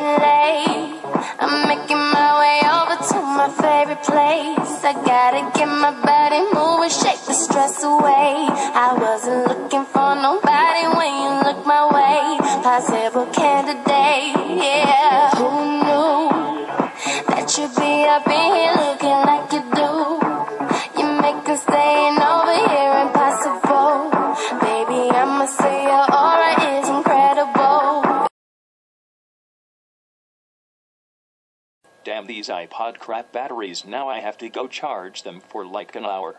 late. I'm making my way over to my favorite place. I gotta get my body moving, shake the stress away. I wasn't looking for nobody when you look my way. Possible candidate, yeah. Who knew that you'd be up in here Damn these iPod crap batteries, now I have to go charge them for like an hour.